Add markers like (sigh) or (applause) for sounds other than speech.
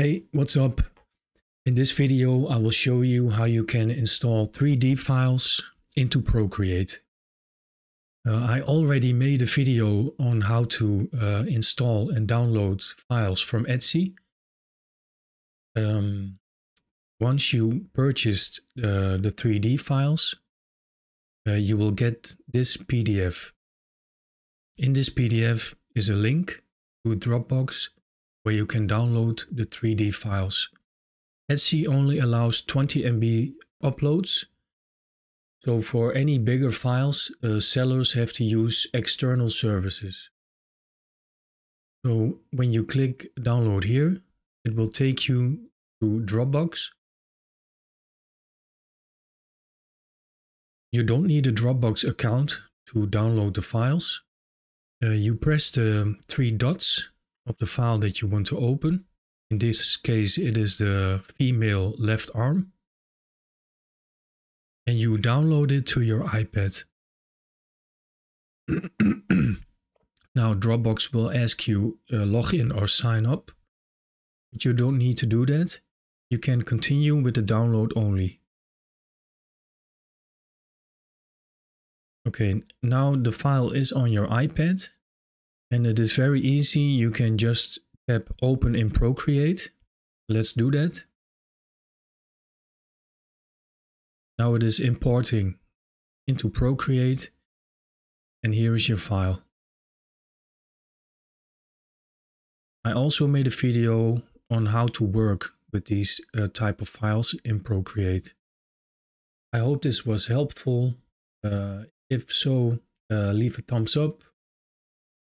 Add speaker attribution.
Speaker 1: Hey, what's up? In this video, I will show you how you can install 3D files into Procreate. Uh, I already made a video on how to uh, install and download files from Etsy. Um, once you purchased uh, the 3D files, uh, you will get this PDF. In this PDF is a link to Dropbox where you can download the 3D files. Etsy only allows 20 MB uploads. So for any bigger files, uh, sellers have to use external services. So when you click download here, it will take you to Dropbox. You don't need a Dropbox account to download the files. Uh, you press the three dots of the file that you want to open. In this case, it is the female left arm. And you download it to your iPad. (clears throat) now Dropbox will ask you uh, log in or sign up. But you don't need to do that. You can continue with the download only. Okay, now the file is on your iPad and it is very easy. You can just tap open in Procreate. Let's do that. Now it is importing into Procreate and here is your file. I also made a video on how to work with these uh, type of files in Procreate. I hope this was helpful. Uh, if so, uh, leave a thumbs up